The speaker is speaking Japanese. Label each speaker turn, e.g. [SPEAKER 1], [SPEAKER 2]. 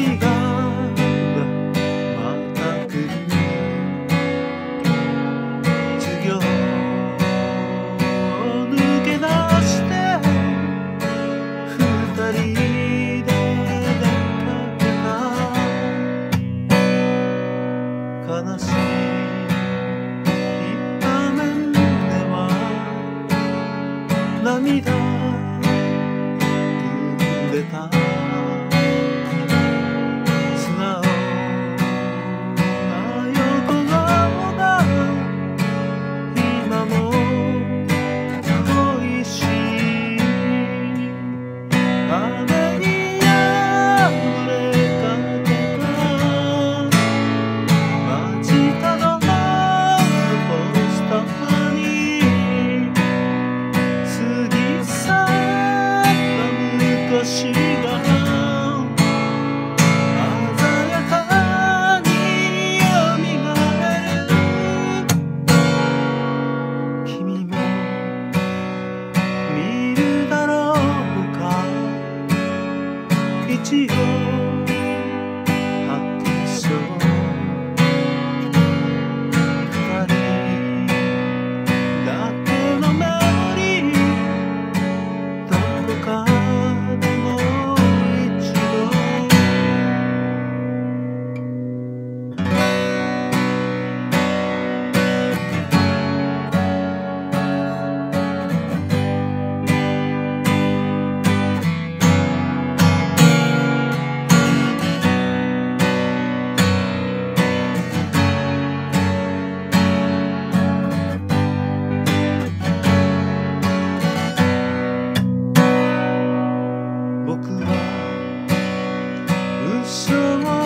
[SPEAKER 1] 愛く抜け出して二人で出かけた悲しい涙んでた。Amen. contigo. 什么？